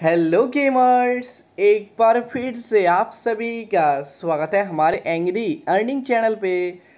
Hello gamers एक बार फिर से आप सभी का स्वागत है हमारे एंग्री अर्निंग चैनल पे।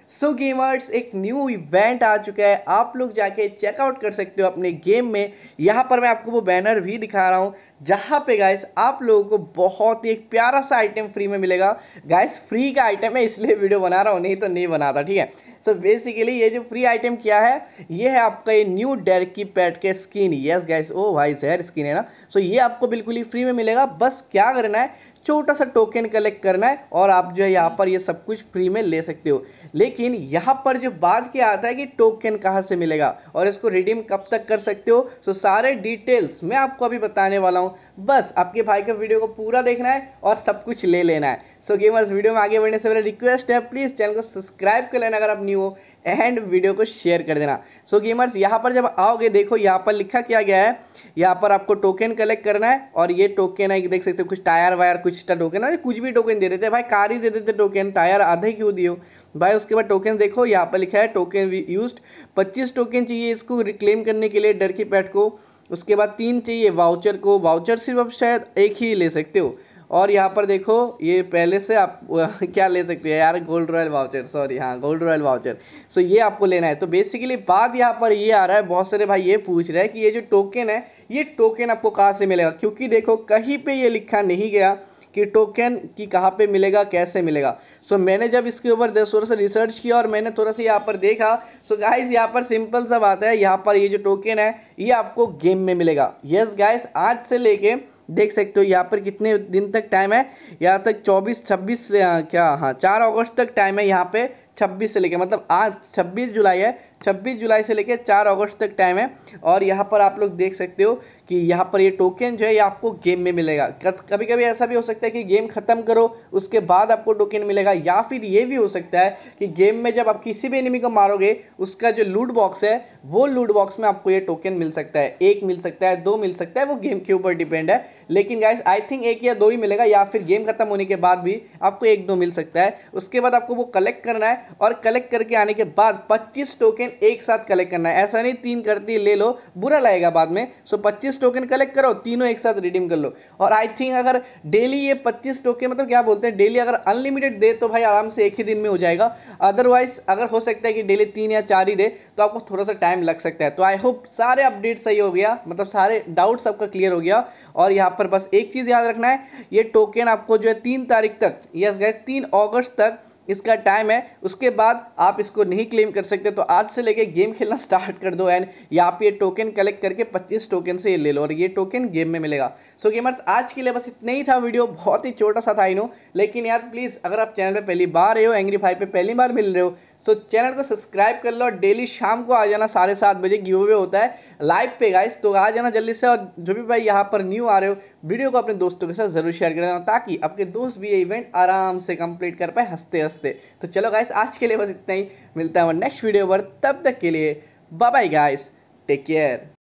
सो so, गेमर्स एक न्यू इवेंट आ चुका है। आप लोग जाके चेकआउट कर सकते हो अपने गेम में। यहाँ पर मैं आपको वो बैनर भी दिखा रहा हूँ जहाँ पे गाइस आप लोगों को बहुत ही एक प्यारा सा आइटम फ्री में मिलेगा। गाइस फ्री का आइटम है इसलिए वीडियो बना रहा हूँ नहीं तो नहीं बनाता ठीक है? सो so बेसिकली ये जो फ्री आइटम क्या है ये है आपका ये न्यू डेरकी पैट के स्किन यस गाइस ओ भाई जहर स्किन है ना? सो so ये आपको बिल्कुल ही फ्री में मिलेगा। बस क्या करना है छोटा सा टोकन कलेक्ट करना है और आप जो है यहाँ पर ये सब कुछ फ्री में ले सकते हो। लेकिन यहाँ पर जो बात क्या आता है कि टोकन कहाँ से मिलेगा और इसको रिडीम कब तक कर सकते हो? सो सारे डिटेल्स मैं आपको अभी बताने वाला हूँ। बस आपके भाई का वीडियो को पूरा देखना है और सब कुछ ले लेना है। सो so, गेमर्स वीडियो में आगे बढ़ने से पहले रिक्वेस्ट है प्लीज़ चैनल को सब्सक्राइब कर लेना अगर आप न्यू हो एंड वीडियो को शेयर कर देना। सो so, गेमर्स यहाँ पर जब आओगे देखो यहाँ पर लिखा क्या गया है। यहाँ पर आपको टोकन कलेक्ट करना है और ये टोकन है देख सकते हो कुछ टायर वायर कुछ टोकन है कुछ भी टोकन दे देते भाई कार ही दे देते टोकन टायर आधे क्यों दियो? भाई उसके बाद टोकन देखो, यहाँ पर लिखा है टोकन यूज़ पच्चीस टोकन चाहिए इसको रिक्लेम करने के लिए डर की पैट को। उसके बाद तीन चाहिए वाउचर को। वाउचर सिर्फ़ आप शायद एक ही ले सकते हो। और यहाँ पर देखो, ये पहले से आप क्या ले सकते हो? यार गोल्ड रॉयल वाउचर सॉरी हाँ गोल्ड रॉयल वाउचर सो ये आपको लेना है। तो बेसिकली बात यहाँ पर ये आ रहा है, बहुत सारे भाई ये पूछ रहे हैं कि ये जो टोकन है, ये टोकन आपको कहाँ से मिलेगा? क्योंकि देखो, कहीं पे ये लिखा नहीं गया। कि टोकन की कहाँ पे मिलेगा कैसे मिलेगा। सो so, मैंने जब इसके ऊपर थोड़ा सा रिसर्च किया और मैंने थोड़ा सा यहाँ पर देखा सो so, गाइस यहाँ पर सिंपल सा बात है यहाँ पर ये जो टोकन है ये आपको गेम में मिलेगा। यस गाइस आज से लेके देख सकते हो यहाँ पर कितने दिन तक टाइम है। यहाँ तक चौबीस छब्बीस क्या? हाँ चार अगस्त तक टाइम है यहाँ पे छब्बीस से लेके मतलब आज छब्बीस जुलाई है। छब्बीस जुलाई से लेकर चार अगस्त तक टाइम है। और यहाँ पर आप लोग देख सकते हो कि यहाँ पर ये टोकन जो है, ये आपको गेम में मिलेगा। कभी कभी ऐसा भी हो सकता है कि गेम ख़त्म करो, उसके बाद आपको टोकन मिलेगा। या फिर ये भी हो सकता है कि गेम में जब आप किसी भी एनिमी को मारोगे, उसका जो लूट बॉक्स है, वो लूट बॉक्स में आपको ये टोकन मिल सकता है। एक मिल सकता है, दो मिल सकता है, वो गेम के ऊपर डिपेंड है। लेकिन गाइस आई थिंक एक या दो ही मिलेगा, या फिर गेम खत्म होने के बाद भी आपको एक दो मिल सकता है। उसके बाद आपको वो कलेक्ट करना है और कलेक्ट करके आने के बाद पच्चीस टोकन एक साथ कलेक्ट करना है। ऐसा नहीं, तीन करती, ले लो, बुरा लगेगा बाद में। सो पच्चीस टोकन कलेक्ट करो, तीनों एक साथ रिडीम कर लो। और आई थिंक अगर डेली ये पच्चीस टोकन मतलब क्या बोलते हैं डेली अगर अनलिमिटेड दे तो भाई आराम से एक ही दिन में हो जाएगा। अदरवाइज़ अगर हो सकता है कि डेली तीन या चार ही दे तो आपको थोड़ा सा टाइम लग सकता है। तो आई होप सारे अपडेट सही हो गया। मतलब सारे डाउट सबका क्लियर हो गया। और यहाँ पर बस एक चीज़ याद रखना है, ये टोकन आपको जो है तीन तारीख तक यस गए तीन अगस्त तक इसका टाइम है। उसके बाद आप इसको नहीं क्लेम कर सकते तो आज से लेके गेम खेलना स्टार्ट कर दो एंड यहाँ पे ये टोकन कलेक्ट करके 25 टोकन से ये ले लो और ये टोकन गेम में मिलेगा। सो so, गेमर्स आज के लिए बस इतना ही था वीडियो बहुत ही छोटा सा था इन लेकिन यार प्लीज़ अगर आप चैनल पर पहली बार रहे हो एंग्री फाइव पे पहली बार मिल रहे हो सो so, चैनल को सब्सक्राइब कर लो डेली शाम को आ जाना साढ़े सात बजे। गिव अवे होता है लाइव पे गाइस तो आ जाना जल्दी से। और जो भी भाई यहाँ पर न्यू आ रहे हो वीडियो को अपने दोस्तों के साथ ज़रूर शेयर कर देना ताकि आपके दोस्त भी ये इवेंट आराम से कंप्लीट कर पाए हँसते हँसते तो चलो गाइस आज के लिए बस इतना ही। मिलता है नेक्स्ट वीडियो पर। तब तक के लिए bye bye guys take care